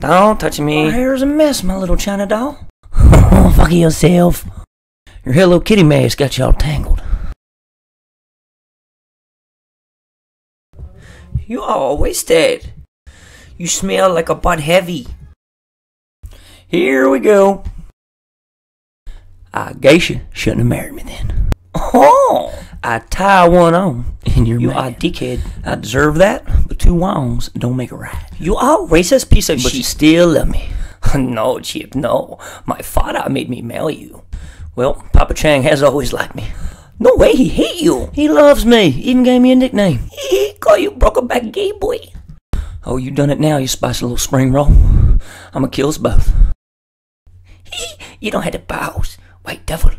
Don't touch me. My hair's a mess, my little China doll. Oh, fuck yourself. Your Hello Kitty mask got you all tangled. You are wasted. You smell like a butt heavy. Here we go. I guess you shouldn't have married me then. Oh, I tie one on, and you're you mad. are dickhead. I deserve that, but two wrongs don't make a right. You are a racist piece of But you shit. still love me. no, Chip, no. My father made me marry you. Well, Papa Chang has always liked me. No way, he hate you. He loves me, even gave me a nickname. He call you Brokeback Gay Boy. Oh, you done it now, you spicy little spring roll. I'ma kill us both. He, You don't have the balls. White devil.